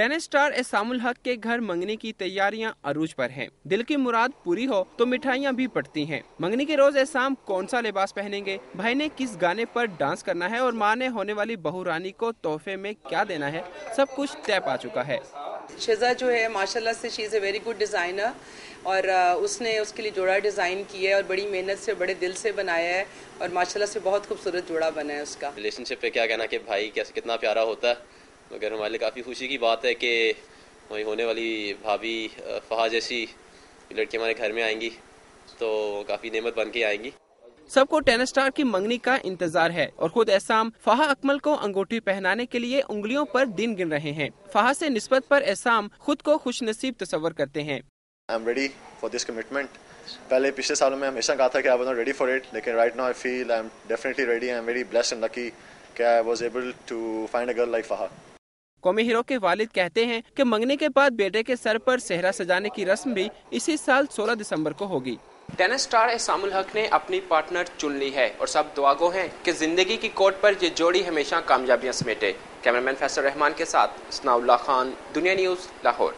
Tennis star एसामुल हक के घर मंगनी की तैयारियाँ अरूज पर हैं। दिल की मुराद पूरी हो तो मिठाइयाँ भी पड़ती हैं। मंगनी के रोज एसाम कौन सा लिबास पहनेंगे? भाई ने किस गाने पर डांस करना है और माँ ने होने वाली बहू रानी को तोहफे में क्या देना है? सब कुछ तय पा चुका है। शिजा जो है माशाल्लाह से she is a very good designer और उसने उसके लिए जोड़ा डिज़ाइन किया है और बड़ी मेहनत से बड़े दिल से बनाया है और माशाल्लाह से बहुत खूबसूरत जोड़ा बना है उसका। रिलेशनशिप पे क्या कहना कि भाई कैसे कितना प्यारा होता है? मगर हमारे लिए काफ़ी खुशी की बात है कि वही होने वाली भाभी फहा जैसी लड़की हमारे घर में आएँगी तो काफ़ी नेमत बन के आएँगी। सबको टेनिस स्टार की मंगनी का इंतज़ार है और खुद एहसाम फाहा अकमल को अंगूठी पहनाने के लिए उंगलियों पर दिन गिन रहे हैं। फाहा से निस्बत पर एहसाम खुद को खुश नसीब तस्वर करते हैं। I am ready for this commitment पहले पिछले सालों में हमेशा कहा था कि I was not ready for it लेकिन right now I feel I am definitely ready I am very blessed and lucky कि I was able to find a girl like Faha कौमी हीरो के वालिद कहते हैं कि मंगने के बाद बेटे के सर पर सेहरा सजाने की रस्म भी इसी साल 16 दिसंबर को होगी। टेनिस स्टार एसामुल हक ने अपनी पार्टनर चुन ली है और सब दुआगो हैं कि ज़िंदगी की कोर्ट पर ये जोड़ी हमेशा कामयाबियाँ समेटे। कैमरामैन फैसल रहमान के साथ स्नाउल्ला खान, दुनिया न्यूज़, लाहौर।